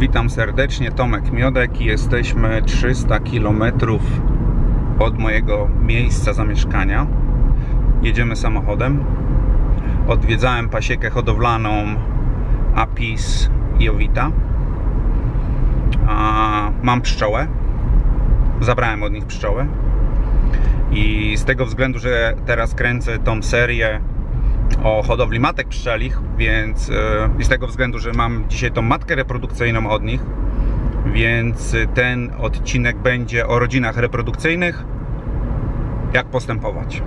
Witam serdecznie, Tomek Miodek. Jesteśmy 300 km od mojego miejsca zamieszkania. Jedziemy samochodem. Odwiedzałem pasiekę hodowlaną Apis Jowita. Mam pszczołę. Zabrałem od nich pszczołę. I z tego względu, że teraz kręcę tą serię o hodowli matek pszczelich, więc e, z tego względu, że mam dzisiaj tą matkę reprodukcyjną od nich, więc ten odcinek będzie o rodzinach reprodukcyjnych, jak postępować.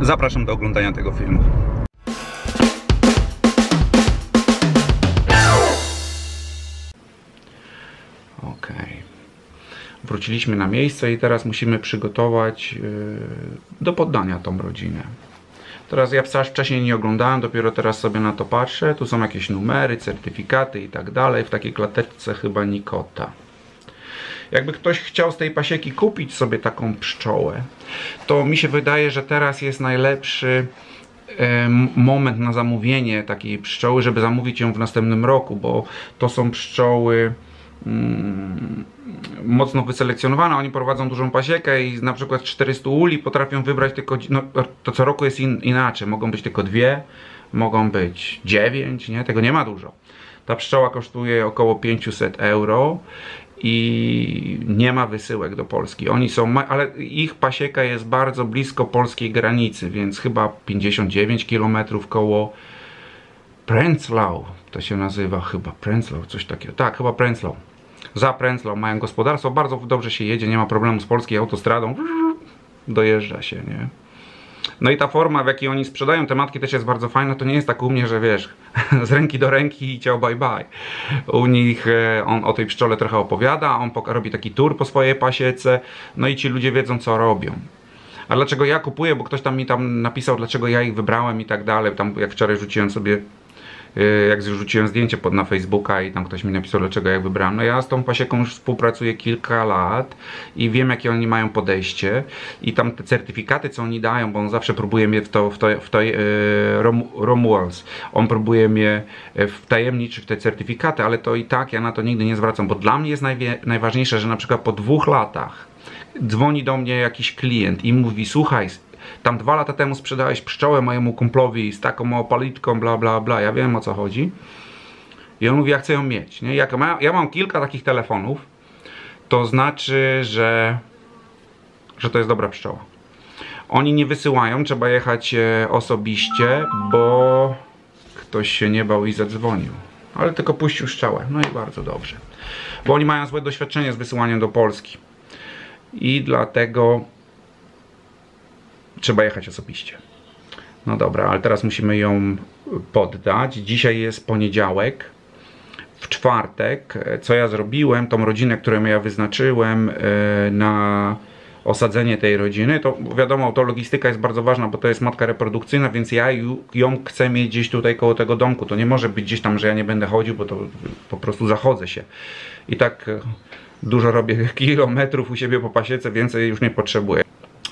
Zapraszam do oglądania tego filmu. Ok. Wróciliśmy na miejsce i teraz musimy przygotować e, do poddania tą rodzinę. Teraz ja wcześniej nie oglądałem, dopiero teraz sobie na to patrzę. Tu są jakieś numery, certyfikaty i tak dalej. W takiej klateczce chyba Nikota. Jakby ktoś chciał z tej pasieki kupić sobie taką pszczołę, to mi się wydaje, że teraz jest najlepszy moment na zamówienie takiej pszczoły, żeby zamówić ją w następnym roku, bo to są pszczoły mocno wyselekcjonowane. Oni prowadzą dużą pasiekę i na przykład 400 uli potrafią wybrać tylko, no, to co roku jest in, inaczej. Mogą być tylko dwie, mogą być dziewięć, nie? Tego nie ma dużo. Ta pszczoła kosztuje około 500 euro i nie ma wysyłek do Polski. Oni są, ale ich pasieka jest bardzo blisko polskiej granicy, więc chyba 59 km koło Prenzlau, to się nazywa chyba Prenzlau, coś takiego. Tak, chyba Prenzlau za Pręclą mają gospodarstwo, bardzo dobrze się jedzie, nie ma problemu z polskiej autostradą, dojeżdża się, nie? No i ta forma, w jakiej oni sprzedają te matki też jest bardzo fajna, to nie jest tak u mnie, że wiesz, z ręki do ręki i ciao bye bye. U nich e, on o tej pszczole trochę opowiada, on robi taki tour po swojej pasiece, no i ci ludzie wiedzą co robią. A dlaczego ja kupuję, bo ktoś tam mi tam napisał, dlaczego ja ich wybrałem i tak dalej, tam jak wczoraj rzuciłem sobie jak zrzuciłem zdjęcie pod na Facebooka i tam ktoś mi napisał, dlaczego ja wybrałem. No ja z tą pasieką już współpracuję kilka lat i wiem, jakie oni mają podejście i tam te certyfikaty, co oni dają, bo on zawsze próbuje mnie w to, w to, w to yy, Romuals, on próbuje mnie y, wtajemniczyć w te certyfikaty, ale to i tak ja na to nigdy nie zwracam, bo dla mnie jest najważniejsze, że na przykład po dwóch latach dzwoni do mnie jakiś klient i mówi, słuchaj, tam dwa lata temu sprzedałeś pszczołę mojemu kumplowi z taką opalitką, bla bla bla, ja wiem o co chodzi. I on mówi, ja chcę ją mieć. Nie? Jak ma, ja mam kilka takich telefonów, to znaczy, że, że to jest dobra pszczoła. Oni nie wysyłają, trzeba jechać e, osobiście, bo ktoś się nie bał i zadzwonił. Ale tylko puścił szczałę. No i bardzo dobrze. Bo oni mają złe doświadczenie z wysyłaniem do Polski. I dlatego trzeba jechać osobiście. No dobra, ale teraz musimy ją poddać. Dzisiaj jest poniedziałek. W czwartek, co ja zrobiłem, tą rodzinę, którą ja wyznaczyłem e, na osadzenie tej rodziny, to wiadomo, to logistyka jest bardzo ważna, bo to jest matka reprodukcyjna, więc ja ją chcę mieć gdzieś tutaj koło tego domku. To nie może być gdzieś tam, że ja nie będę chodził, bo to po prostu zachodzę się. I tak e, dużo robię kilometrów u siebie po pasiece, więcej już nie potrzebuję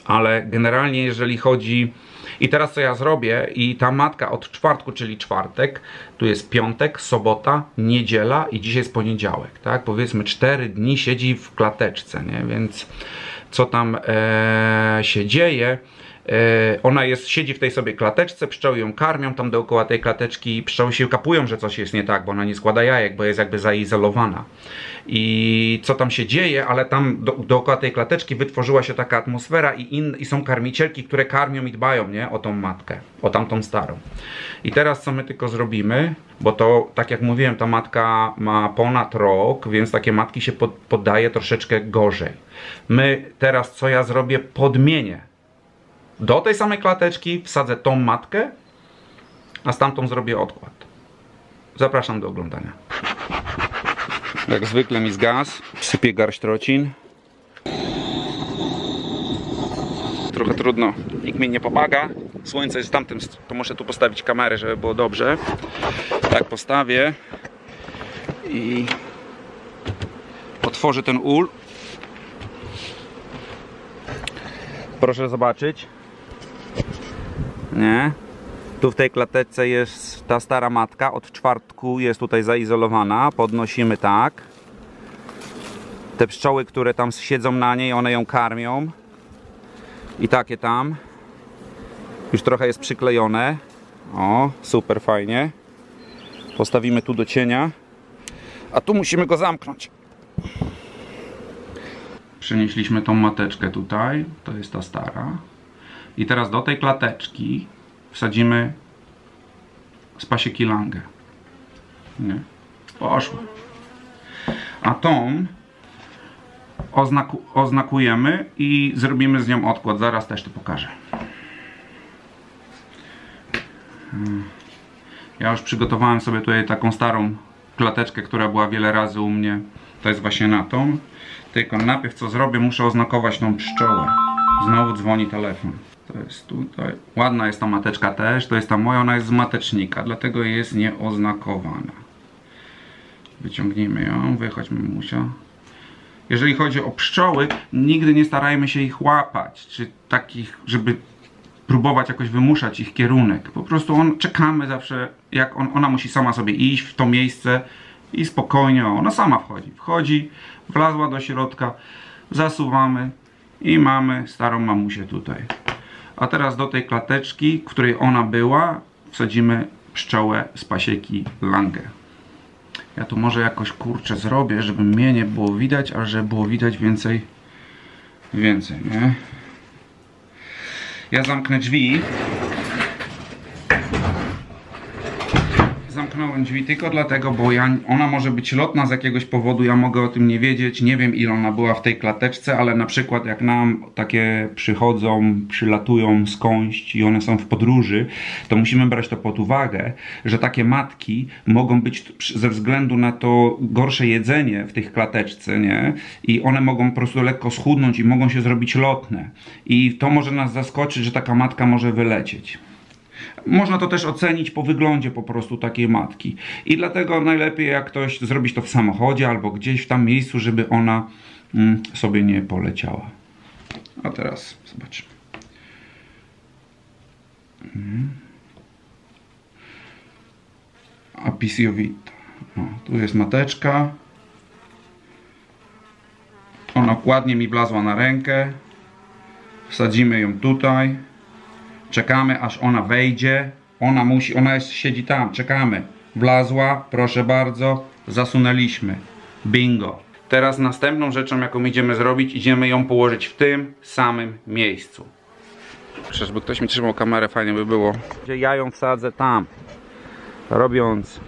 ale generalnie jeżeli chodzi i teraz co ja zrobię i ta matka od czwartku, czyli czwartek, tu jest piątek, sobota, niedziela i dzisiaj jest poniedziałek, tak? Powiedzmy 4 dni siedzi w klateczce, nie? Więc co tam e, się dzieje? E, ona jest, siedzi w tej sobie klateczce, pszczoły ją karmią tam dookoła tej klateczki, pszczoły się kapują, że coś jest nie tak, bo ona nie składa jajek, bo jest jakby zaizolowana. I co tam się dzieje, ale tam do, dookoła tej klateczki wytworzyła się taka atmosfera i, in, i są karmicielki, które karmią i dbają, nie? O tą matkę, o tamtą starą. I teraz co my tylko zrobimy, bo to, tak jak mówiłem, ta matka ma ponad rok, więc takie matki się pod, poddaje troszeczkę gorzej. My teraz co ja zrobię? Podmienię do tej samej klateczki wsadzę tą matkę, a stamtąd zrobię odkład. Zapraszam do oglądania. Jak zwykle mi zgas, sypię garść trocin. Trochę trudno, nikt mi nie pomaga. Słońce jest tamtym, to muszę tu postawić kamerę, żeby było dobrze. Tak postawię i otworzę ten ul. Proszę zobaczyć nie? Tu w tej klateczce jest ta stara matka od czwartku jest tutaj zaizolowana. Podnosimy tak. Te pszczoły, które tam siedzą na niej, one ją karmią. I takie tam. Już trochę jest przyklejone. O, super fajnie. Postawimy tu do cienia. A tu musimy go zamknąć. Przenieśliśmy tą mateczkę tutaj. To jest ta stara. I teraz do tej klateczki wsadzimy spasieki langę. Nie? Poszło. A tą oznaku oznakujemy i zrobimy z nią odkład. Zaraz też to pokażę. Hmm. Ja już przygotowałem sobie tutaj taką starą klateczkę, która była wiele razy u mnie. To jest właśnie na tą. Tylko najpierw co zrobię, muszę oznakować tą pszczołę. Znowu dzwoni telefon. To jest tutaj. Ładna jest ta mateczka też. To jest ta moja, ona jest z matecznika, dlatego jest nieoznakowana. Wyciągnijmy ją, wychodźmy musia. Jeżeli chodzi o pszczoły, nigdy nie starajmy się ich łapać, czy takich, żeby próbować jakoś wymuszać ich kierunek. Po prostu on, czekamy zawsze, jak on, ona musi sama sobie iść w to miejsce i spokojnie, ona sama wchodzi. Wchodzi, wlazła do środka, zasuwamy i mamy starą mamusię tutaj. A teraz do tej klateczki, w której ona była, wsadzimy pszczołę z pasieki Lange. Ja tu może jakoś kurczę zrobię, żeby mnie nie było widać, a żeby było widać więcej, więcej, nie? Ja zamknę drzwi. Zamknąłem drzwi tylko dlatego, bo ja, ona może być lotna z jakiegoś powodu, ja mogę o tym nie wiedzieć, nie wiem ile ona była w tej klateczce, ale na przykład jak nam takie przychodzą, przylatują skądś i one są w podróży, to musimy brać to pod uwagę, że takie matki mogą być ze względu na to gorsze jedzenie w tych klateczce, nie? I one mogą po prostu lekko schudnąć i mogą się zrobić lotne. I to może nas zaskoczyć, że taka matka może wylecieć. Można to też ocenić po wyglądzie po prostu takiej matki. I dlatego najlepiej jak ktoś zrobić to w samochodzie albo gdzieś w tam miejscu, żeby ona mm, sobie nie poleciała. A teraz zobaczymy. Mm. Apisiovita. O, tu jest mateczka. Ona ładnie mi wlazła na rękę. Wsadzimy ją tutaj. Czekamy aż ona wejdzie. Ona musi, ona jest, siedzi tam, czekamy. Wlazła, proszę bardzo, zasunęliśmy. Bingo. Teraz następną rzeczą, jaką idziemy zrobić, idziemy ją położyć w tym samym miejscu. Przecież ktoś mi trzymał kamerę, fajnie by było. Ja ją wsadzę tam. Robiąc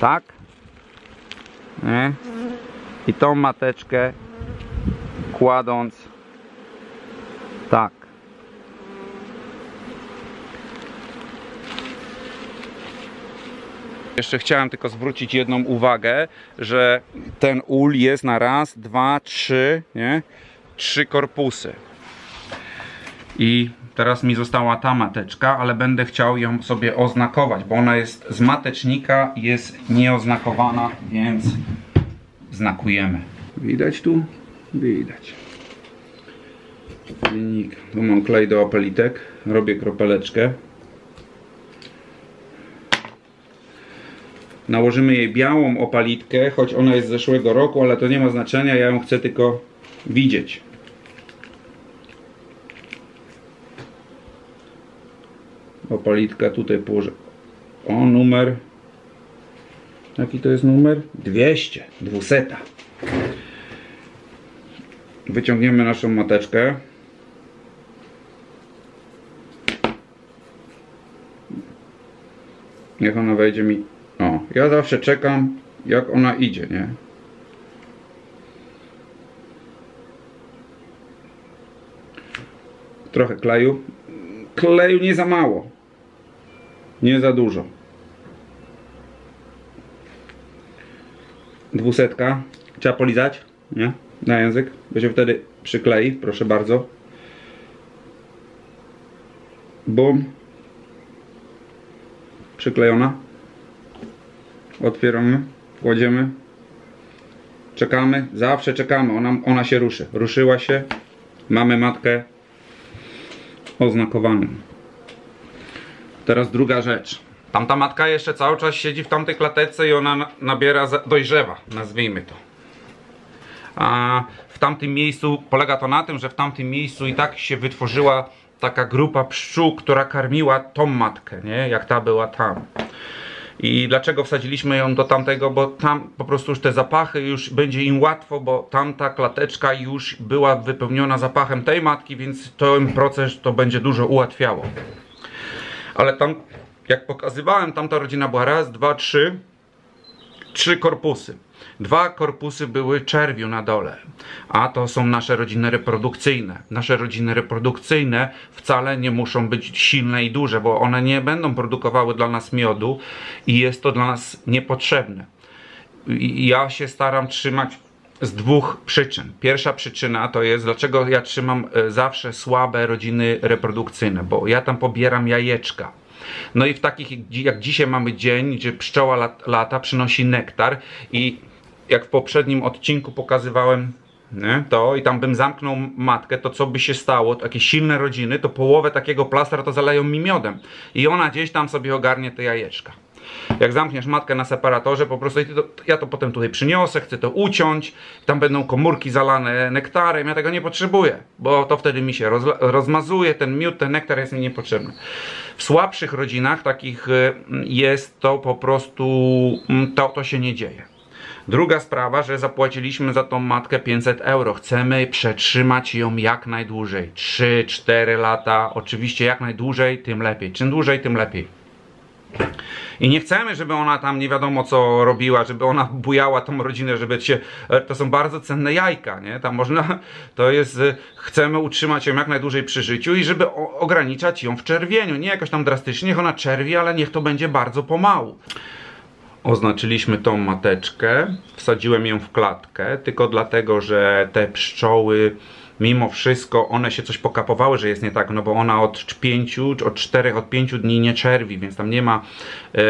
tak. Nie? I tą mateczkę kładąc tak. Jeszcze chciałem tylko zwrócić jedną uwagę, że ten ul jest na raz, dwa, trzy, nie? Trzy korpusy. I teraz mi została ta mateczka, ale będę chciał ją sobie oznakować, bo ona jest z matecznika, jest nieoznakowana, więc znakujemy. Widać tu? Widać. Linijka. Tu mam klej do opelitek. Robię kropeleczkę. Nałożymy jej białą opalitkę, choć ona jest z zeszłego roku, ale to nie ma znaczenia, ja ją chcę tylko widzieć. Opalitka tutaj położę. O, numer. Jaki to jest numer? 200, 200. Wyciągniemy naszą mateczkę. Niech ona wejdzie mi o, ja zawsze czekam, jak ona idzie, nie? Trochę kleju. Kleju nie za mało. Nie za dużo. Dwusetka. Trzeba polizać, nie? Na język. Bo się wtedy przyklei, proszę bardzo. Bum. Przyklejona otwieramy, kładziemy, czekamy, zawsze czekamy, ona, ona się ruszy. Ruszyła się, mamy matkę oznakowaną. Teraz druga rzecz. Tamta matka jeszcze cały czas siedzi w tamtej klatece i ona na- nabiera, dojrzewa, nazwijmy to. A w tamtym miejscu polega to na tym, że w tamtym miejscu i tak się wytworzyła taka grupa pszczół, która karmiła tą matkę, nie? Jak ta była tam. I dlaczego wsadziliśmy ją do tamtego? Bo tam po prostu już te zapachy już będzie im łatwo, bo tamta klateczka już była wypełniona zapachem tej matki, więc ten proces to będzie dużo ułatwiało. Ale tam, jak pokazywałem, tamta rodzina była raz, dwa, trzy, trzy korpusy. Dwa korpusy były czerwiu na dole, a to są nasze rodziny reprodukcyjne. Nasze rodziny reprodukcyjne wcale nie muszą być silne i duże, bo one nie będą produkowały dla nas miodu i jest to dla nas niepotrzebne. Ja się staram trzymać z dwóch przyczyn. Pierwsza przyczyna to jest, dlaczego ja trzymam e, zawsze słabe rodziny reprodukcyjne, bo ja tam pobieram jajeczka. No i w takich, jak dzi- jak dzisiaj mamy dzień, gdzie pszczoła lat, lata przynosi nektar i jak w poprzednim odcinku pokazywałem nie, to i tam bym zamknął matkę, to co by się stało, takie silne rodziny, to połowę takiego plastra to zaleją mi miodem i ona gdzieś tam sobie ogarnie te jajeczka. Jak zamkniesz matkę na separatorze, po prostu to, ja to potem tutaj przyniosę, chcę to uciąć, tam będą komórki zalane nektarem, ja tego nie potrzebuję, bo to wtedy mi się rozla- rozmazuje, ten miód, ten nektar jest mi niepotrzebny. W słabszych rodzinach takich y, jest to po prostu, mm, to, to się nie dzieje. Druga sprawa, że zapłaciliśmy za tą matkę 500 euro. Chcemy przetrzymać ją jak najdłużej. 3-4 lata. Oczywiście jak najdłużej, tym lepiej. Czym dłużej, tym lepiej. I nie chcemy, żeby ona tam nie wiadomo co robiła, żeby ona bujała tą rodzinę, żeby się. e, To są bardzo cenne jajka, nie? Tam można. To jest. e, Chcemy utrzymać ją jak najdłużej przy życiu i żeby ograniczać ją w czerwieniu. Nie jakoś tam drastycznie, niech ona czerwi, ale niech to będzie bardzo pomału. Oznaczyliśmy tą mateczkę, wsadziłem ją w klatkę, tylko dlatego, że te pszczoły, mimo wszystko, one się coś pokapowały, że jest nie tak, no bo ona od 5, od 4, od 5 dni nie czerwi, więc tam nie ma e,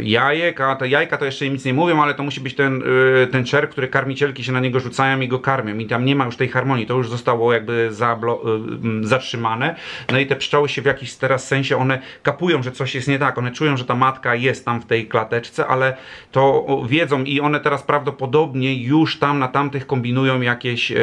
jajek, a te jajka to jeszcze nic nie mówią, ale to musi być ten, e, ten czerw, który karmicielki się na niego rzucają i go karmią i tam nie ma już tej harmonii, to już zostało jakby e, zatrzymane, no i te pszczoły się w jakiś teraz sensie, one kapują, że coś jest nie tak, one czują, że ta matka jest tam w tej klateczce, ale to wiedzą i one teraz prawdopodobnie już tam na tamtych kombinują jakieś e,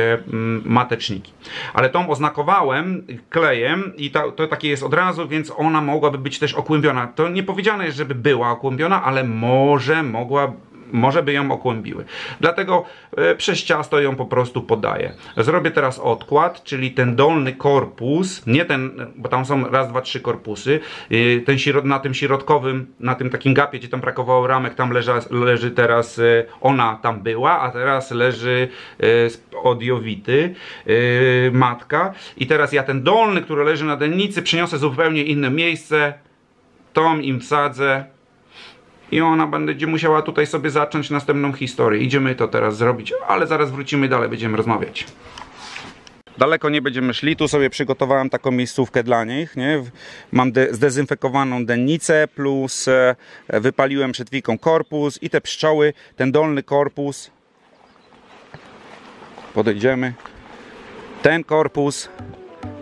mateczniki. Ale tą oznakowałem klejem i to, to takie jest od razu, więc ona mogłaby być też okłębiona. To nie powiedziane jest, żeby była okłębiona, ale może mogła może by ją okłębiły. Dlatego e, przez ciasto ją po prostu podaję. Zrobię teraz odkład, czyli ten dolny korpus, nie ten, bo tam są raz, dwa, trzy korpusy. E, ten na tym środkowym, na tym takim gapie, gdzie tam brakowało ramek, tam leża, leży teraz, e, ona tam była, a teraz leży od Jowity matka. I teraz ja ten dolny, który leży na dennicy, przyniosę zupełnie inne miejsce, tą im wsadzę, i ona będzie musiała tutaj sobie zacząć następną historię. Idziemy to teraz zrobić, ale zaraz wrócimy dalej, będziemy rozmawiać. Daleko nie będziemy szli, tu sobie przygotowałem taką miejscówkę dla nich. Nie? Mam de- zdezynfekowaną dennicę, plus e, wypaliłem przed wiką korpus i te pszczoły, ten dolny korpus. Podejdziemy. Ten korpus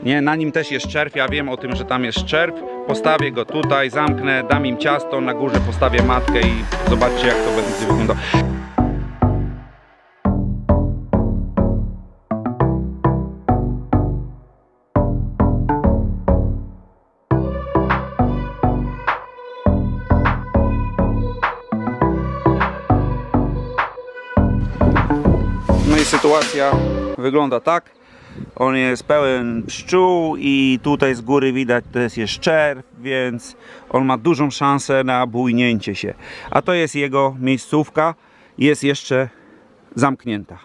nie, na nim też jest czerw, ja wiem o tym, że tam jest czerw. Postawię go tutaj, zamknę, dam im ciasto, na górze postawię matkę i zobaczcie jak to będzie wyglądało. No sytuacja wygląda tak. On jest pełen pszczół i tutaj z góry widać to jest jeszcze więc on ma dużą szansę na bujnięcie się. A to jest jego miejscówka, jest jeszcze zamknięta.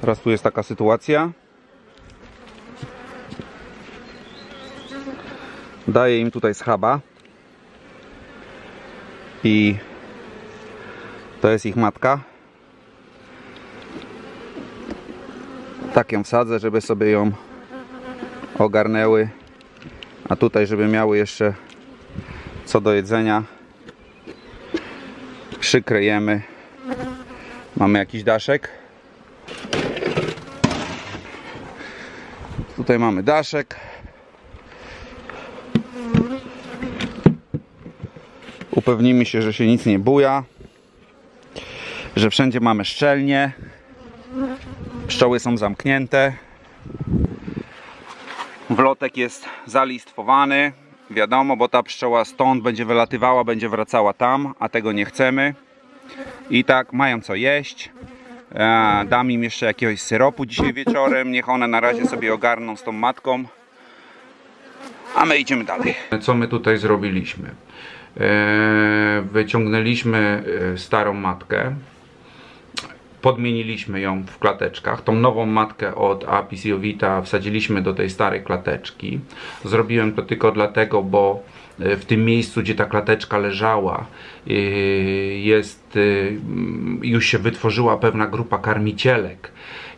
Teraz tu jest taka sytuacja. Daję im tutaj schaba. I to jest ich matka. Tak ją wsadzę, żeby sobie ją ogarnęły. A tutaj, żeby miały jeszcze co do jedzenia. Przykryjemy Mamy jakiś daszek. Tutaj mamy daszek. Upewnijmy się, że się nic nie buja. Że wszędzie mamy szczelnie. Pszczoły są zamknięte. Wlotek jest zalistwowany. Wiadomo, bo ta pszczoła stąd będzie wylatywała, będzie wracała tam, a tego nie chcemy. I tak mają co jeść. E, dam im jeszcze jakiegoś syropu dzisiaj wieczorem. Niech one na razie sobie ogarną z tą matką. A my idziemy dalej. Co my tutaj zrobiliśmy? E, wyciągnęliśmy e, starą matkę. Podmieniliśmy ją w klateczkach. Tą nową matkę od Apis Jovita wsadziliśmy do tej starej klateczki. Zrobiłem to tylko dlatego, bo e, w tym miejscu, gdzie ta klateczka leżała, jest, już się wytworzyła pewna grupa karmicielek.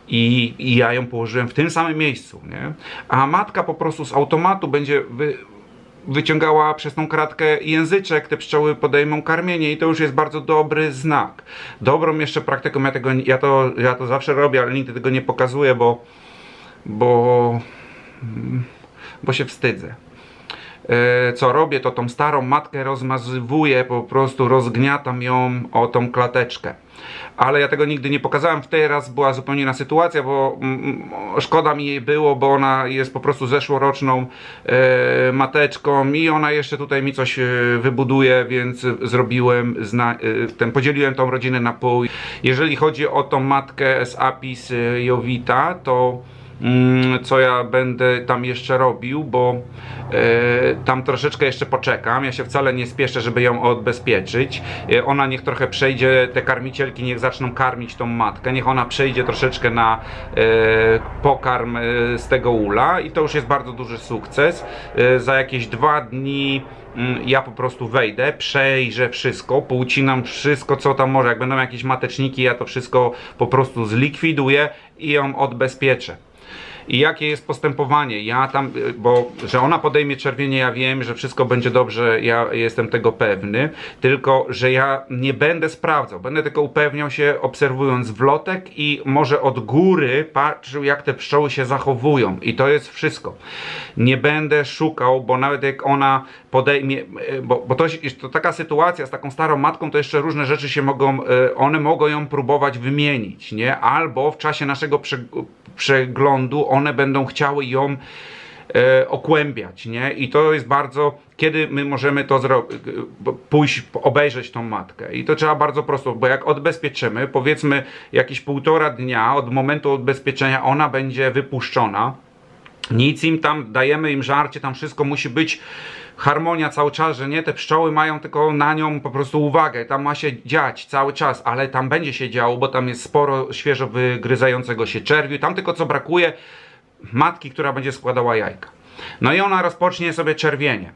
I, I ja ją położyłem w tym samym miejscu, nie? A matka po prostu z automatu będzie wy, wyciągała przez tą kratkę języczek, te pszczoły podejmą karmienie i to już jest bardzo dobry znak. Dobrą jeszcze praktyką, ja, tego, ja, to, ja to zawsze robię, ale nigdy tego nie pokazuję, bo, bo, bo się wstydzę. E, co robię, to tą starą matkę rozmazywuję, po prostu rozgniatam ją o tą klateczkę. Ale ja tego nigdy nie pokazałem. Teraz była zupełnie inna sytuacja, bo mm, szkoda mi jej było, bo ona jest po prostu zeszłoroczną e, mateczką i ona jeszcze tutaj mi coś e, wybuduje, więc zrobiłem, ten, podzieliłem tą rodzinę na pół. Jeżeli chodzi o tą matkę z Apis Jovita, to Mm, co ja będę tam jeszcze robił, bo e, tam troszeczkę jeszcze poczekam. Ja się wcale nie spieszę, żeby ją odbezpieczyć. E, ona niech trochę przejdzie, te karmicielki niech zaczną karmić tą matkę, niech ona przejdzie troszeczkę na e, pokarm z tego ula i to już jest bardzo duży sukces. Za jakieś dwa dni mm, ja po prostu wejdę, przejrzę wszystko, poucinam wszystko, co tam może. Jak będą jakieś mateczniki, ja to wszystko po prostu zlikwiduję i ją odbezpieczę i jakie jest postępowanie. Ja tam, y, bo że ona podejmie czerwienie, ja wiem, że wszystko będzie dobrze, ja jestem tego pewny, tylko że ja nie będę sprawdzał, będę tylko upewniał się, obserwując wlotek i może od góry patrzył, jak te pszczoły się zachowują. I to jest wszystko. Nie będę szukał, bo nawet jak ona podejmie, y, bo, bo to, to taka sytuacja z taką starą matką, to jeszcze różne rzeczy się mogą, y, one mogą ją próbować wymienić, nie? Albo w czasie naszego przeglądu one będą chciały ją e, okłębiać, nie? I to jest bardzo, kiedy my możemy to zrobić, pójść, obejrzeć tą matkę. I to trzeba bardzo prosto, bo jak odbezpieczymy, powiedzmy jakieś półtora dnia od momentu odbezpieczenia ona będzie wypuszczona, nic im tam, dajemy im żarcie, tam wszystko musi być harmonia cały czas, że nie, te pszczoły mają tylko na nią po prostu uwagę, tam ma się dziać cały czas, ale tam będzie się działo, bo tam jest sporo świeżo wygryzającego się czerwiu, tam tylko co brakuje, matki, która będzie składała jajka. No i ona rozpocznie sobie czerwienie.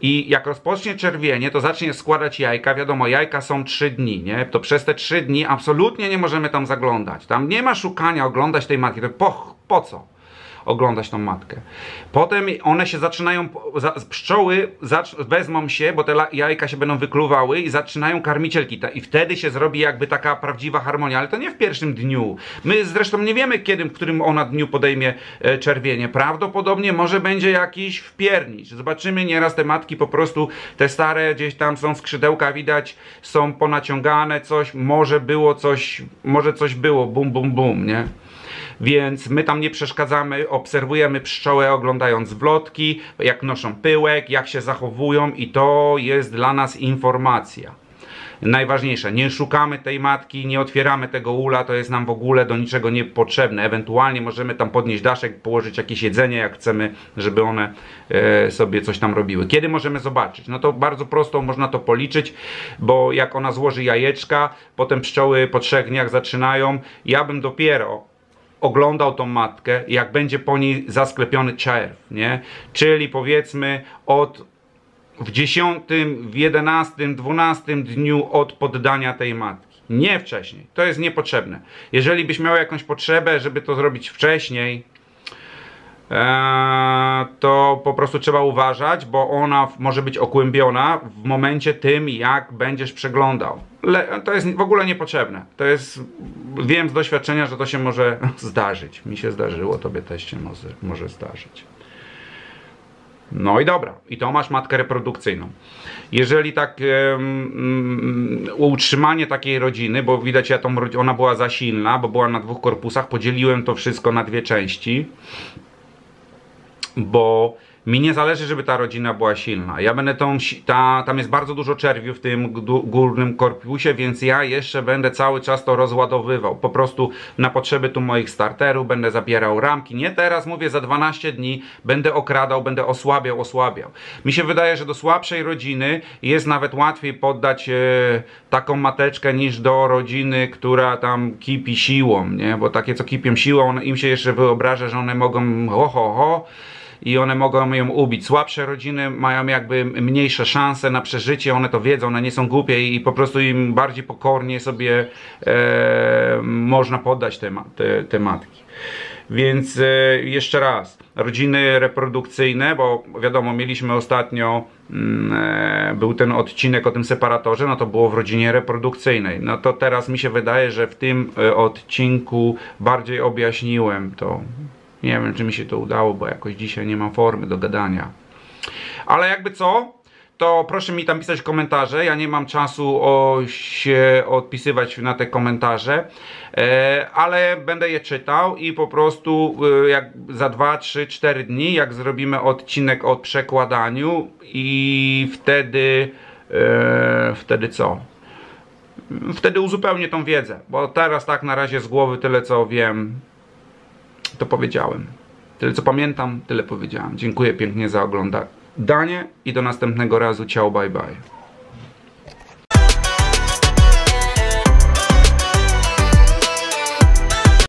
I jak rozpocznie czerwienie, to zacznie składać jajka. Wiadomo, jajka są 3 dni, nie? To przez te 3 dni absolutnie nie możemy tam zaglądać. Tam nie ma szukania, oglądać tej matki. To po, po co? Oglądać tą matkę. Potem one się zaczynają, pszczoły wezmą się, bo te jajka się będą wykluwały i zaczynają karmicielki. I wtedy się zrobi jakby taka prawdziwa harmonia, ale to nie w pierwszym dniu. My zresztą nie wiemy, kiedy, w którym ona dniu podejmie e, czerwienie. Prawdopodobnie może będzie jakiś wpiernicz. Zobaczymy nieraz te matki po prostu, te stare gdzieś tam są skrzydełka widać, są ponaciągane, coś, może było coś, może coś było, bum, bum, bum, nie? Więc my tam nie przeszkadzamy, obserwujemy pszczoły oglądając wlotki, jak noszą pyłek, jak się zachowują i to jest dla nas informacja najważniejsze, nie szukamy tej matki, nie otwieramy tego ula, to jest nam w ogóle do niczego niepotrzebne. Ewentualnie możemy tam podnieść daszek, położyć jakieś jedzenie, jak chcemy, żeby one e, sobie coś tam robiły. Kiedy możemy zobaczyć? No to bardzo prosto można to policzyć, bo jak ona złoży jajeczka, potem pszczoły po trzech dniach zaczynają, ja bym dopiero oglądał tą matkę, jak będzie po niej zasklepiony czerw, nie? Czyli powiedzmy od w 10, w 11, 12 dniu od poddania tej matki. Nie wcześniej. To jest niepotrzebne. Jeżeli byś miał jakąś potrzebę, żeby to zrobić wcześniej, to po prostu trzeba uważać, bo ona może być okłębiona w momencie tym, jak będziesz przeglądał. Le, to jest w ogóle niepotrzebne. To jest, wiem z doświadczenia, że to się może zdarzyć. Mi się zdarzyło, tobie też się może, może zdarzyć. No i dobra, i to masz matkę reprodukcyjną. Jeżeli tak mm, utrzymanie takiej rodziny, bo widać, ja tą, ona była za silna, bo była na dwóch korpusach, podzieliłem to wszystko na dwie części, bo mi nie zależy, żeby ta rodzina była silna. Ja będę tą, ta, tam jest bardzo dużo czerwiu w tym górnym korpusie, więc ja jeszcze będę cały czas to rozładowywał. Po prostu na potrzeby tu moich starterów będę zabierał ramki. Nie teraz, mówię, za 12 dni będę okradał, będę osłabiał, osłabiał. Mi się wydaje, że do słabszej rodziny jest nawet łatwiej poddać e, taką mateczkę niż do rodziny, która tam kipi siłą, nie? Bo takie, co kipią siłą, im się jeszcze wyobraża, że one mogą ho, ho, ho i one mogą ją ubić. Słabsze rodziny mają jakby mniejsze szanse na przeżycie, one to wiedzą, one nie są głupie i po prostu im bardziej pokornie sobie e, można poddać te, te, te matki. Więc e, jeszcze raz, rodziny reprodukcyjne, bo wiadomo, mieliśmy ostatnio, mm, e, był ten odcinek o tym separatorze, no to było w rodzinie reprodukcyjnej. No to teraz mi się wydaje, że w tym e, odcinku bardziej objaśniłem to. Nie wiem, czy mi się to udało, bo jakoś dzisiaj nie mam formy do gadania. Ale jakby co, to proszę mi tam pisać komentarze. Ja nie mam czasu o się odpisywać na te komentarze, e, ale będę je czytał i po prostu e, jak za 2, 3, 4 dni, jak zrobimy odcinek o przekładaniu i wtedy e, wtedy co? Wtedy uzupełnię tą wiedzę, bo teraz tak na razie z głowy tyle co wiem, to powiedziałem. Tyle co pamiętam, tyle powiedziałem. Dziękuję pięknie za oglądanie i do następnego razu. Ciao, bye bye.